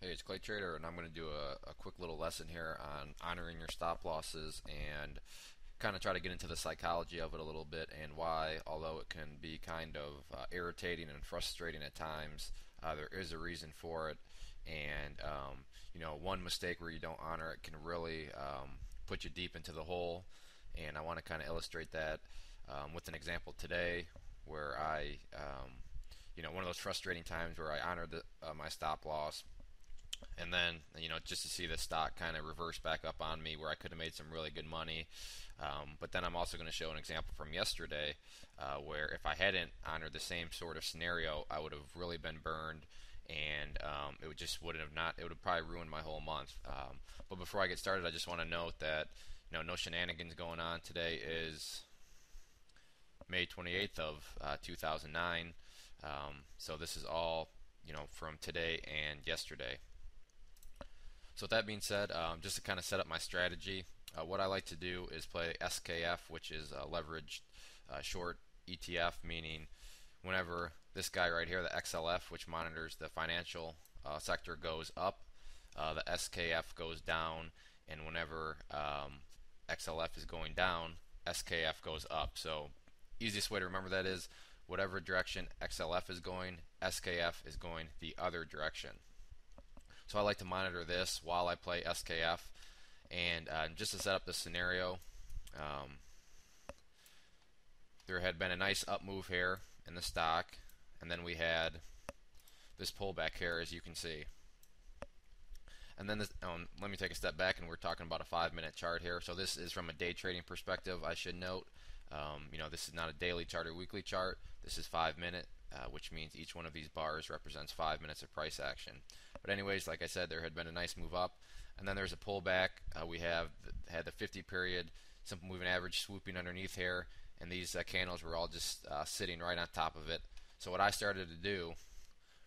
Hey, it's Clay Trader, and I'm going to do a, a, quick little lesson here on honoring your stop losses and kind of try to get into the psychology of it a little bit and why, although it can be kind of uh, irritating and frustrating at times, uh, there is a reason for it. And, um, you know, one mistake where you don't honor it can really um, put you deep into the hole. And I want to kind of illustrate that um, with an example today where I, um, you know, one of those frustrating times where I honored the, uh, my stop loss and then you know just to see the stock kind of reverse back up on me where I could have made some really good money. Um, but then I'm also going to show an example from yesterday uh, where if I hadn't honored the same sort of scenario, I would have really been burned. And um, it would just wouldn't have not. It would have probably ruined my whole month. Um, but before I get started, I just want to note that you know no shenanigans going on. Today is May 28th of uh, 2009. Um, so this is all you know from today and yesterday. So with that being said, um, just to kind of set up my strategy, uh, what I like to do is play SKF, which is a leveraged uh, short ETF, meaning whenever this guy right here, the XLF, which monitors the financial uh, sector, goes up, uh, the SKF goes down, and whenever um, XLF is going down, SKF goes up. So easiest way to remember that is whatever direction XLF is going, SKF is going the other direction. So I like to monitor this while I play SKF. And uh, just to set up the scenario, um, there had been a nice up move here in the stock, and then we had this pullback here, as you can see. And then this, um, let me take a step back, and we're talking about a five-minute chart here. So this is from a day trading perspective. I should note, um, you know, this is not a daily chart or weekly chart. This is five-minute uh, which means each one of these bars represents five minutes of price action. But anyways, like I said, there had been a nice move up, and then there's a pullback. Uh, we have the, had the 50 period simple moving average swooping underneath here, and these uh, candles were all just uh, sitting right on top of it. So what I started to do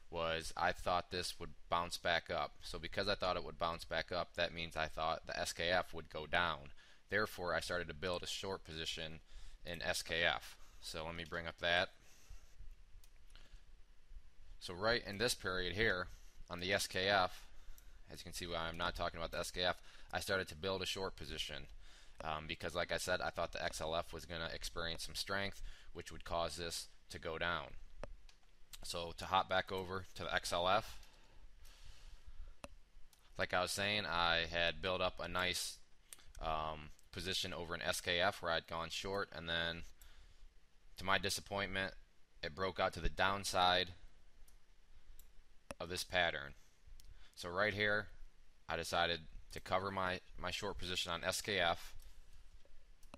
was I thought this would bounce back up. So because I thought it would bounce back up, that means I thought the SKF would go down. Therefore, I started to build a short position in SKF. So let me bring up that. So right in this period here, on the SKF, as you can see why I'm not talking about the SKF, I started to build a short position. Um, because like I said, I thought the XLF was going to experience some strength, which would cause this to go down. So to hop back over to the XLF, like I was saying, I had built up a nice um, position over an SKF where I'd gone short, and then to my disappointment, it broke out to the downside of this pattern. So right here, I decided to cover my, my short position on SKF,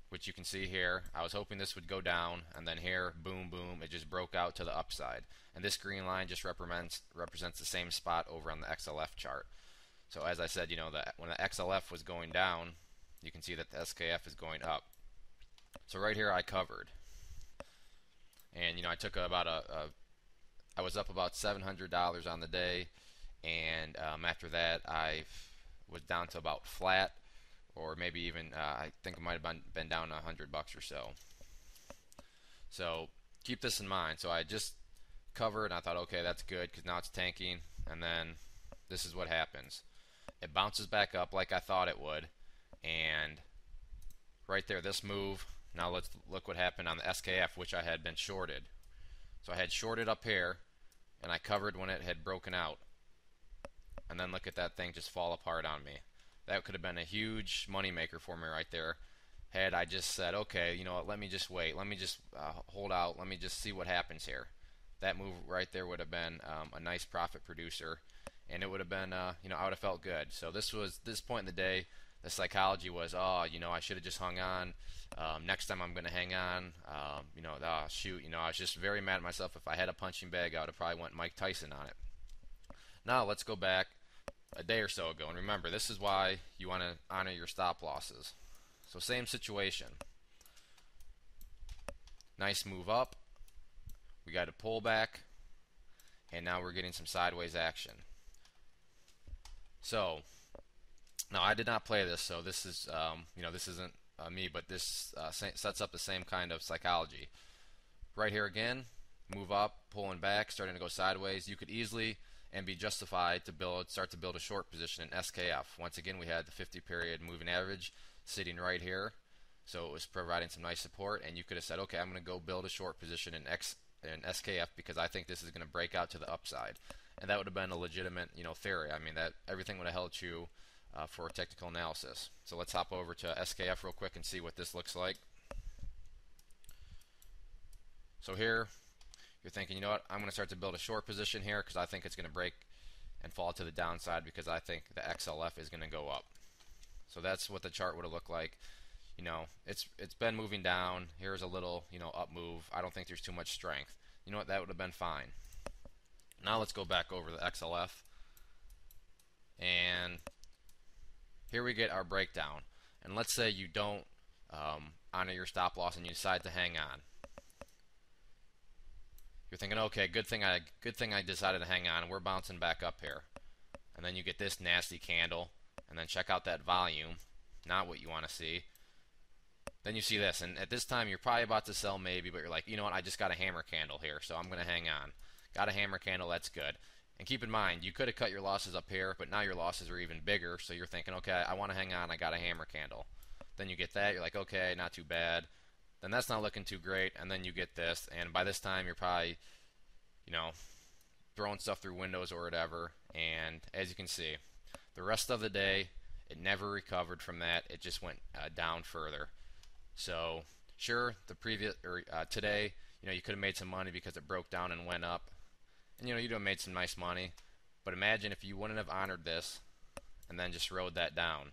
which you can see here. I was hoping this would go down, and then here, boom, boom, it just broke out to the upside. And this green line just represents, represents the same spot over on the XLF chart. So as I said, you know, that when the XLF was going down, you can see that the SKF is going up. So right here I covered. And you know, I took about a, a I was up about $700 on the day, and um, after that I was down to about flat, or maybe even uh, I think it might have been, been down a hundred bucks or so. So keep this in mind. So I just covered, and I thought, okay, that's good because now it's tanking, and then this is what happens. It bounces back up like I thought it would, and right there, this move. Now let's look what happened on the SKF, which I had been shorted. So I had shorted up here, and I covered when it had broken out. And then look at that thing just fall apart on me. That could have been a huge moneymaker for me right there. Had I just said, okay, you know what, let me just wait, let me just uh, hold out, let me just see what happens here. That move right there would have been um, a nice profit producer, and it would have been, uh, you know, I would have felt good. So this was this point in the day the psychology was, oh, you know, I should have just hung on. Um, next time I'm going to hang on. Um, you know, oh, shoot, you know, I was just very mad at myself. If I had a punching bag, I would have probably went Mike Tyson on it. Now let's go back a day or so ago, and remember, this is why you want to honor your stop losses. So same situation. Nice move up. We got a pullback, and now we're getting some sideways action. So now I did not play this, so this is um, you know this isn't uh, me, but this uh, sets up the same kind of psychology. Right here again, move up, pulling back, starting to go sideways. You could easily and be justified to build start to build a short position in SKF. Once again, we had the 50 period moving average sitting right here, so it was providing some nice support. And you could have said, okay, I'm going to go build a short position in X in SKF because I think this is going to break out to the upside, and that would have been a legitimate you know theory. I mean that everything would have held true uh, for technical analysis. So let's hop over to SKF real quick and see what this looks like. So here, you're thinking, you know what, I'm going to start to build a short position here because I think it's going to break and fall to the downside because I think the XLF is going to go up. So that's what the chart would have looked like. You know, it's it's been moving down. Here's a little, you know, up move. I don't think there's too much strength. You know what, that would have been fine. Now let's go back over the XLF. And here we get our breakdown. And let's say you don't um, honor your stop loss and you decide to hang on. You're thinking, okay, good thing I good thing I decided to hang on. We're bouncing back up here, and then you get this nasty candle, and then check out that volume, not what you want to see. Then you see this, and at this time you're probably about to sell maybe, but you're like, you know what? I just got a hammer candle here, so I'm gonna hang on. Got a hammer candle, that's good. And keep in mind, you could have cut your losses up here, but now your losses are even bigger. So you're thinking, okay, I want to hang on. I got a hammer candle. Then you get that. You're like, okay, not too bad then that's not looking too great. And then you get this, and by this time you're probably, you know, throwing stuff through windows or whatever. And as you can see, the rest of the day it never recovered from that. It just went uh, down further. So sure, the previous or uh, today, you know, you could have made some money because it broke down and went up, you know, you'd have made some nice money. But imagine if you wouldn't have honored this, and then just rode that down.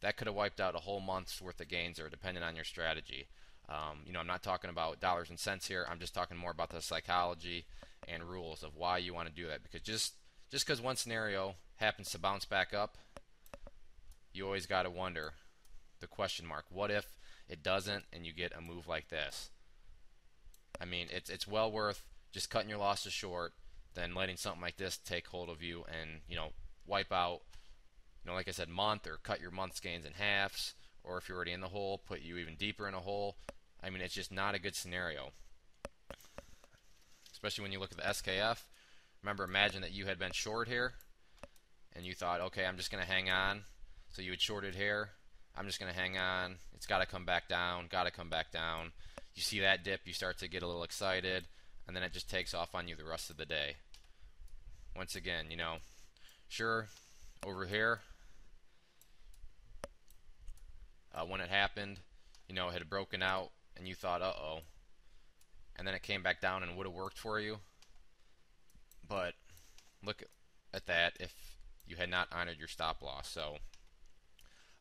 That could have wiped out a whole month's worth of gains, or depending on your strategy. Um, you know, I'm not talking about dollars and cents here. I'm just talking more about the psychology and rules of why you want to do that. Because just just because one scenario happens to bounce back up, you always got to wonder the question mark. What if it doesn't and you get a move like this? I mean, it's it's well worth just cutting your losses short than letting something like this take hold of you and you know wipe out. You know, like I said, month or cut your month's gains in halves, or if you're already in the hole, put you even deeper in a hole. I mean, it's just not a good scenario. Especially when you look at the SKF. Remember, imagine that you had been short here, and you thought, okay, I'm just going to hang on. So you had shorted here. I'm just going to hang on. It's got to come back down. Got to come back down. You see that dip, you start to get a little excited, and then it just takes off on you the rest of the day. Once again, you know, sure, over here, uh, when it happened, you know, it had broken out and you thought, uh oh. And then it came back down and would have worked for you. But look at that if you had not honored your stop loss. So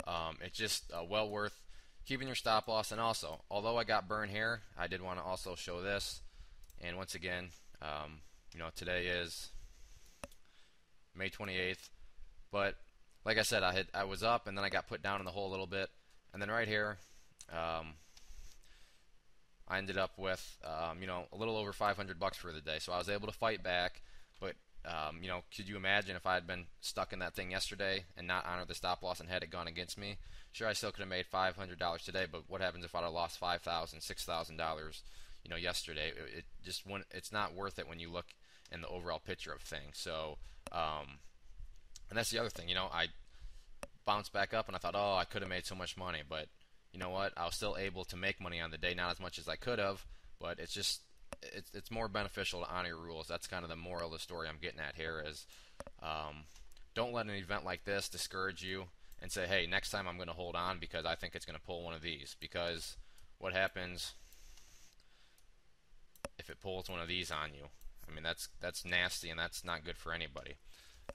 um, it's just uh, well worth keeping your stop loss. And also, although I got burned here, I did want to also show this. And once again, um, you know, today is May 28th. But like I said, I had I was up and then I got put down in the hole a little bit. And then right here, um, I ended up with um, you know a little over 500 bucks for the day. So I was able to fight back. But um, you know, could you imagine if I had been stuck in that thing yesterday and not honored the stop loss and had it gone against me? Sure, I still could have made $500 today. But what happens if I'd have lost five thousand, six thousand dollars? You know, yesterday it, it just it's not worth it when you look in the overall picture of things. So, um, and that's the other thing. You know, I bounced back up and I thought, oh, I could have made so much money, but you know what? I was still able to make money on the day, not as much as I could have, but it's just it's it's more beneficial to honor your rules. That's kind of the moral of the story I'm getting at here is um, don't let an event like this discourage you and say, hey, next time I'm going to hold on because I think it's going to pull one of these. Because what happens if it pulls one of these on you? I mean, that's that's nasty and that's not good for anybody.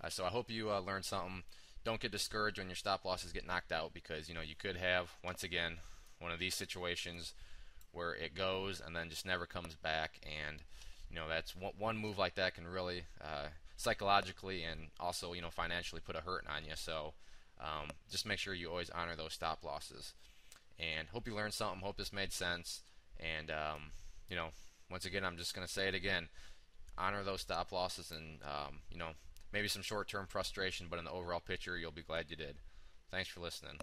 Uh, so I hope you uh, learned something. Don't get discouraged when your stop losses get knocked out because you know you could have once again one of these situations where it goes and then just never comes back. And you know that's one move like that can really uh, psychologically and also you know financially put a hurt on you. So um, just make sure you always honor those stop losses. And hope you learned something. Hope this made sense. And um, you know once again I'm just going to say it again honor those stop losses and um, you know maybe some short term frustration, but in the overall picture, you'll be glad you did. Thanks for listening.